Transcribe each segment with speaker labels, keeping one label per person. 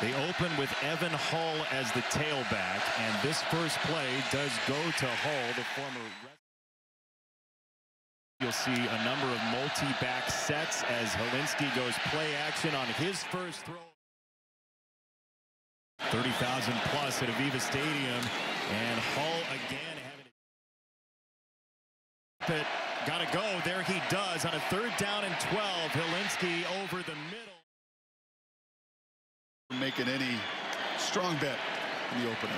Speaker 1: They open with Evan Hull as the tailback, and this first play does go to Hull, the former. You'll see a number of multi-back sets as Hilinski goes play action on his first throw. 30,000 plus at Aviva Stadium, and Hull again having it. Got to go. There he does on a third down and 12. Hilinski over the
Speaker 2: making any strong bet in the opener.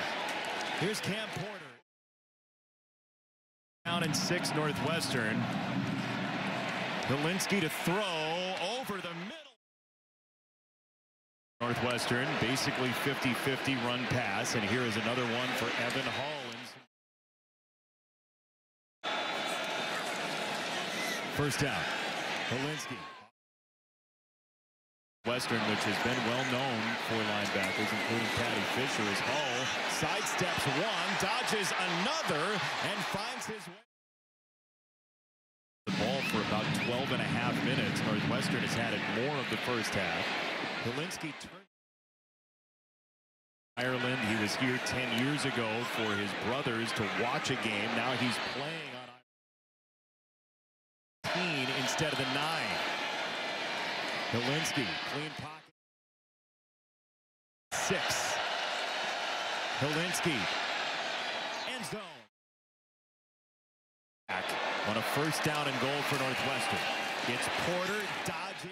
Speaker 1: Here's Cam Porter. Down in six Northwestern. Hilinski to throw over the middle. Northwestern basically 50-50 run pass and here is another one for Evan Hull. First down. Hilinski. Western, which has been well known for linebackers, including Paddy Fisher, as Hull sidesteps one, dodges another, and finds his way. The ball for about 12 and a half minutes. Northwestern has had it more of the first half. Hilinski turned. Ireland, he was here 10 years ago for his brothers to watch a game. Now he's playing on 18 instead of the 9. Hilinski, clean pocket. Six. Hilinski. End zone. Back on a first down and goal for Northwestern. It's Porter dodging.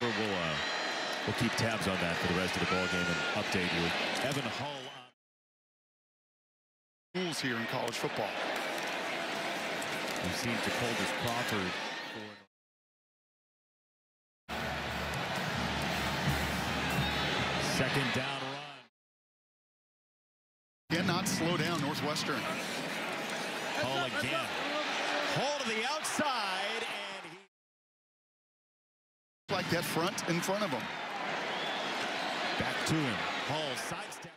Speaker 1: We'll, uh, we'll keep tabs on that for the rest of the ball game and update you. Evan Hull.
Speaker 2: On rules here in college football.
Speaker 1: We've seen Jacoldus Crawford Second down run.
Speaker 2: Cannot slow down Northwestern.
Speaker 1: Hull again. Hull to the outside, and he...
Speaker 2: Like that front in front of him.
Speaker 1: Back to him. Hull sidestep.